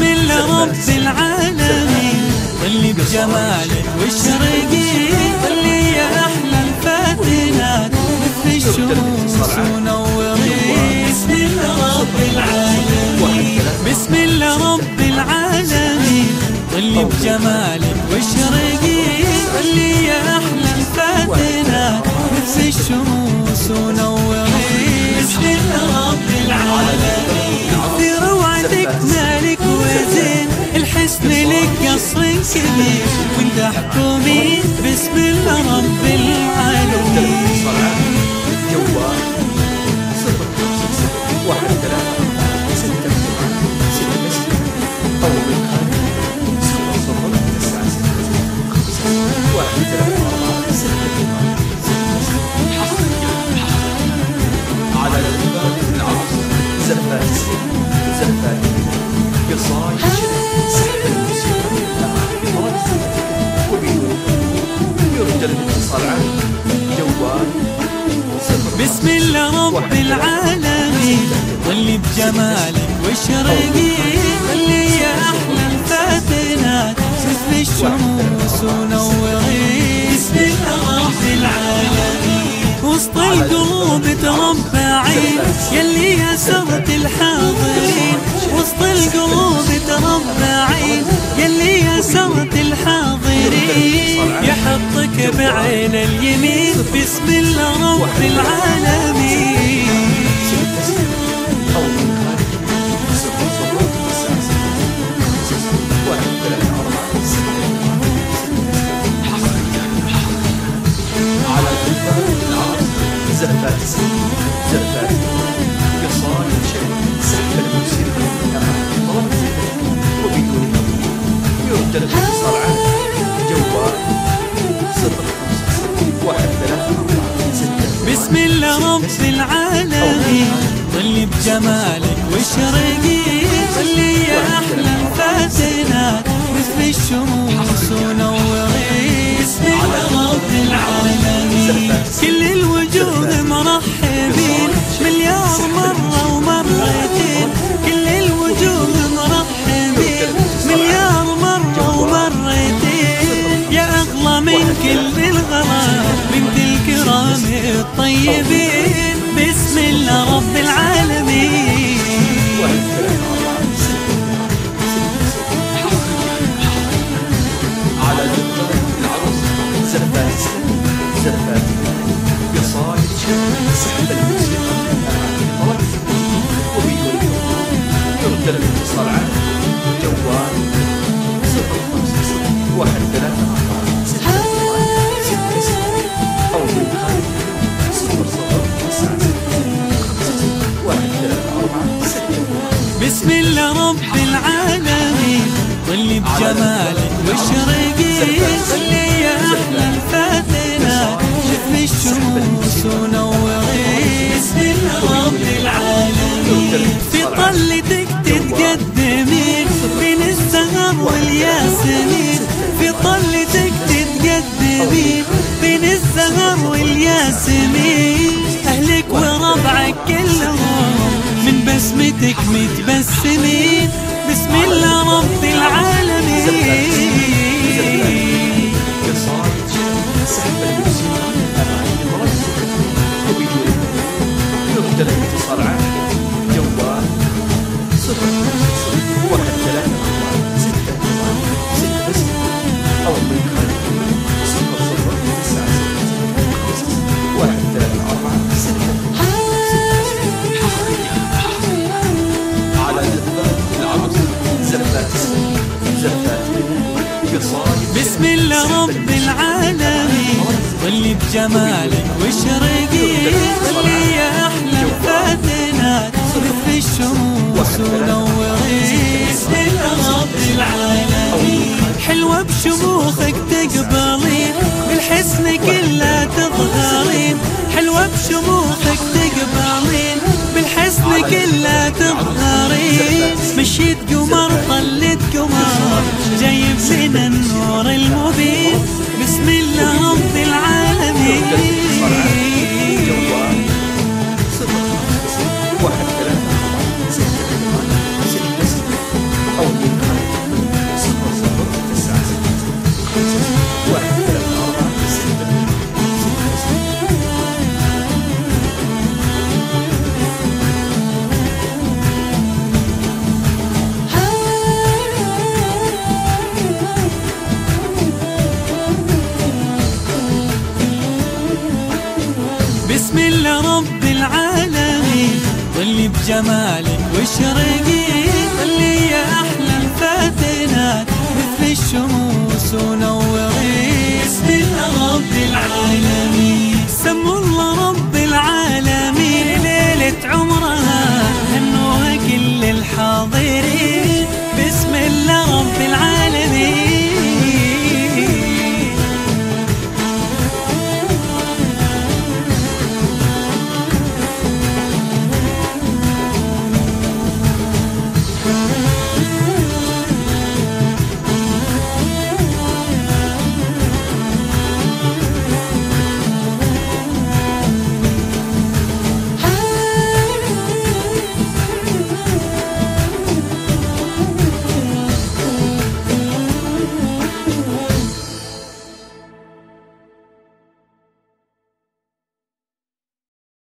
من رب العالمين. واللي بجمالك والشرقي اللي يا أحلى الفاتنات مثل الشمس ونوري بسم الله رب العالمين. بسم الله رب العالمين. واللي بجمالك والشرقي اللي يا أحلى الفاتنات مثل الشموس ونوري كبير وانت حكومي بسم الله رب العالمين عنه جوال. بسم الله رب العالمين. ظلي بجمالك واشرقي ظلي يا أحلى الفاتنات. مثل الشموس ونوري بسم الله رب العالمين. وسط القلوب تربعين. يلي يسرت الحاضرين. وسط القلوب تربعين. يلي يسرت بعين اليمين بسم الله رب العالمين. الله رب العالمين. ظلي بجمالك واشرقي ظلي يا أحلى الفاتنات مثل الشموس ونوري بسم رب العالمين. كل الوجوه مرحبين مليار مرة ومرتين. كل الوجوه مرحبين مليار مرة ومرتين. يا أغلى من كل الغرام الطيبين بسم الله رب العالمين. على قصايد الموسيقى طلب وبدون يرجى الاتصال عنه جوال بسم الله رب العالمين. ظلي بجمالك واشرقي ظلي يا أحلى الفاتنات مثل الشموس ونوري بسم الله رب العالمين. في طلتك تتقدمين بين الزهر والياسمين. في طلتك تتقدمين بين الزهر والياسمين. أهلك وربعك من بسمتك متبسمين بسم الله رب العالمين. واحد ثلاثة أربعة ستة ستة أو بسم الله رب العالمين ظلي بجمالك واشرقي ظلي يا أحلى الفاتنات مثل الشموس ونوري بسم الله رب العالمين حلوة بشموخك تقبلين بالحسن كله تظهرين. حلوة بشموخك تقبلين بالحسن كله تظهرين. مشيت قمر طلت قمر جايب لنا النور المبين. بسم الله رب العالمين. بسم الله رب العالمين. ظلي بجمالك واشرقي يا أحلى الفاتنات مثل الشموس ونوري بسم الله رب العالمين. سموا الله رب العالمين. ليلة عمرها